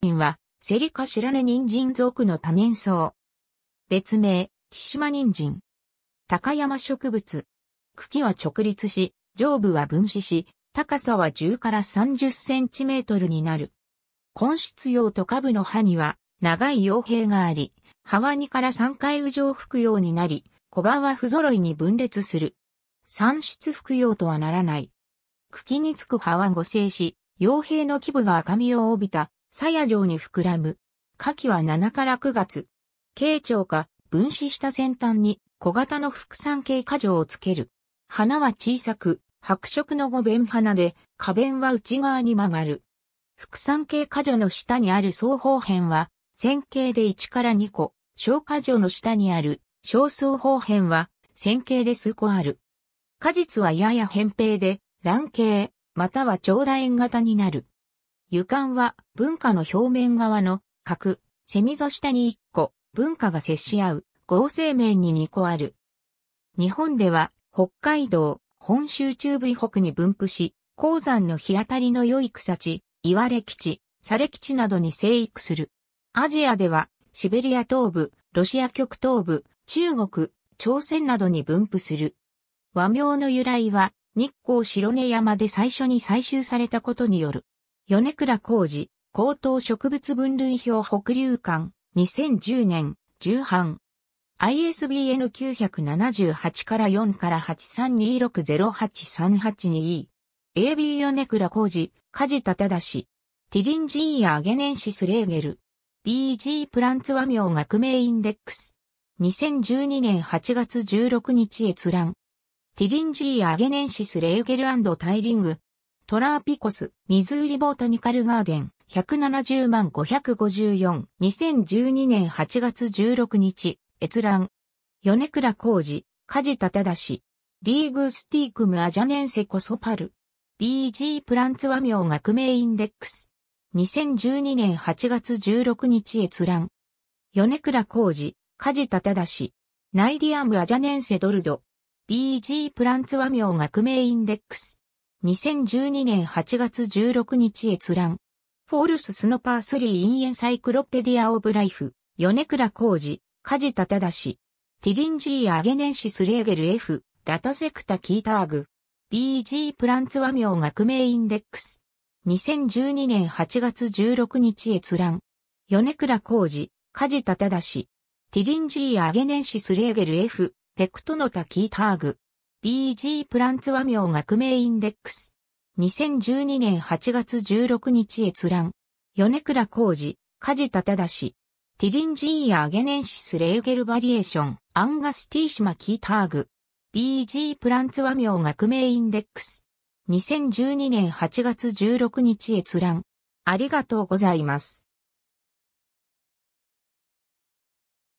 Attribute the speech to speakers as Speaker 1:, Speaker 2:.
Speaker 1: 人は、セリカシラネ人参属の多年草。別名、千島人参。高山植物。茎は直立し、上部は分子し、高さは10から30センチメートルになる。根質用と下部の葉には長い葉柄があり、葉は2から3回右上吹くようになり、小葉は不揃いに分裂する。産出吹くようとはならない。茎につく葉は五星し、葉柄の基部が赤みを帯びた、鞘状に膨らむ。夏季は7から9月。茎長か分子した先端に小型の副産系果状をつける。花は小さく、白色の五弁花で、花弁は内側に曲がる。副産系果樹の下にある双方辺は、線形で1から2個、小果樹の下にある小双方辺は、線形で数個ある。果実はやや扁平で、卵形、または長楕円型になる。油管は文化の表面側の角、セミゾ下に1個、文化が接し合う合成面に2個ある。日本では北海道、本州中部以北に分布し、鉱山の日当たりの良い草地、岩れ基地、砂れ基地などに生育する。アジアでは、シベリア東部、ロシア極東部、中国、朝鮮などに分布する。和名の由来は、日光白根山で最初に採集されたことによる。米倉工事、高等植物分類表北流館、2010年、重版。ISBN 978から4から8326083822 AB 米倉工事、梶田正ティリンジーやアゲネンシスレーゲル。BG プランツ和名学名インデックス。2012年8月16日閲覧。ティリンジーやアゲネンシスレーゲルタイリング。トラーピコス、ミズーリボータニカルガーデン、170万554。2012年8月16日。閲覧。米倉工事、梶田正リーグスティークムアジャネンセコソパル。BG プランツ和名学名インデックス。2012年8月16日閲覧。米倉浩司、梶田忠 Cnidium ajanense Drude。BG プランツ和名学名インデックス。2012年8月16日閲覧。 False snowparsley in Encyclopedia of Life。米倉浩司、梶田忠 Tilingia ajanensis Regel f、latisecta Kitag。BG プランツ和名学名インデックス。2012年8月16日閲覧。米倉浩司、梶田忠 Tilingia ajanensis Regel f、pectinata Kitag。BG プランツ和名学名インデックス。2012年8月16日閲覧。米倉浩司、梶田忠 Tilingia ajanensis Regel variation、angustissima Kitag、BG プランツ和名学名インデックス。2012年8月16日閲覧。ありがとうございます。